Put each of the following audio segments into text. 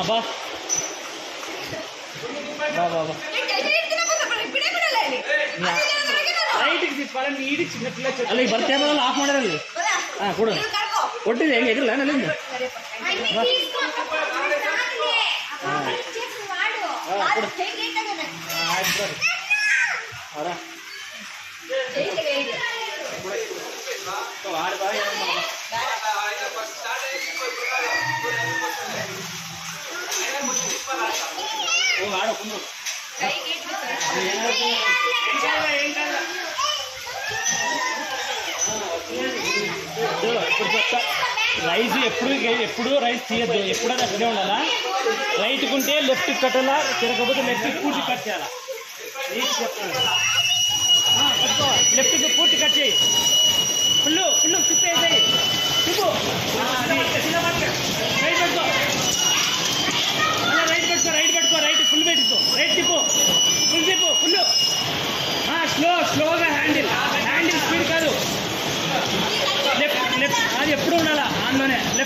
ಬಾ ಬಾ ಬಾ ರೈಟ್ ಲೈಟಿಗೆ ತಿಪ್ಪಾಳೆ ನೀಡಿ ಚಿನ್ನ ಪಿಲ್ಲ ಅಲ್ಲ ಈಗ ಬರ್ತಾ ಬರಲ್ಲ ಆಫ್ ಮಾಡಿರಲ್ಲಿ ಹಾಂ ಕೊಡು. ಕೊಟ್ಟಿದೆ ಹೆಂಗೆ ಬಾ ಹಾಂ ಆಯ್ತು ಬಾರಿ రైస్ ఎప్పుడు ఎప్పుడు రైస్ తీయద్దు ఎప్పుడైనా అట్లనే ఉండాలా రైట్ కుంటే లెఫ్ట్ కట్టాలా తిరగకపోతే లెఫ్ట్ పూర్తి కట్ చేయాలా చెప్తాను లెఫ్ట్కి పూర్తి కట్ చేయి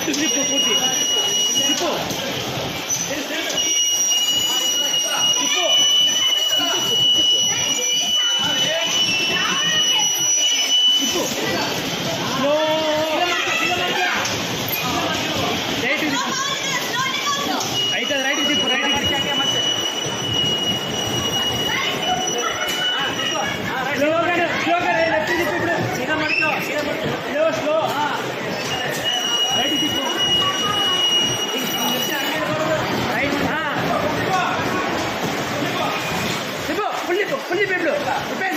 tu venir pour. C'est pas. Olivier Bleu.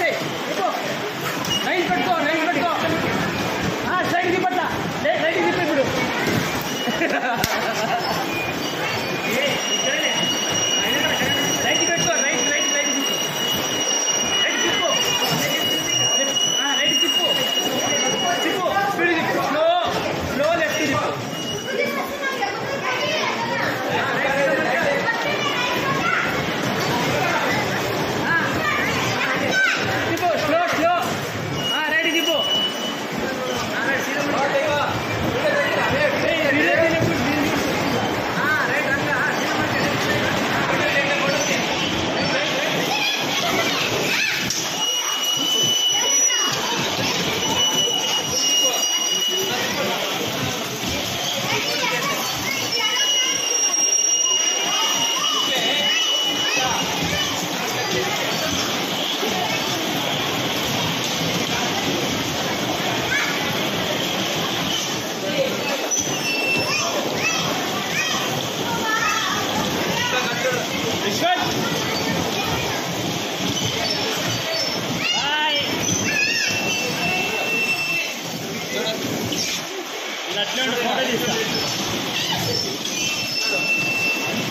ఇలా అట్లే ఉండు ఫోటో తీస్తా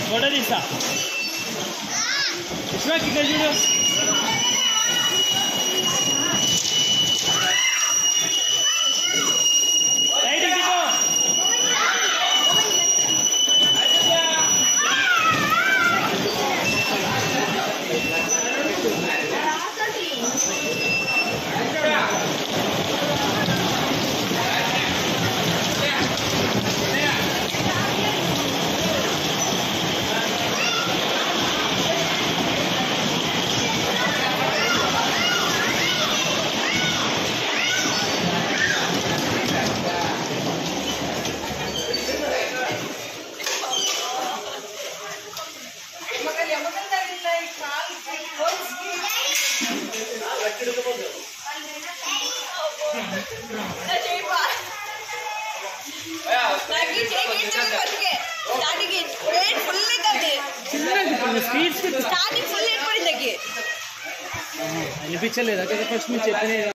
ఫోటో తీస్తా విశ్వక్ ఇక్కడ చూడు చిన్నది స్పీడ్ స్పీడ్ స్టార్టింగ్ ఫుల్ ఏర్పడింది అనిపించలేదా కదా ఫస్ట్ మీరు చెప్పిన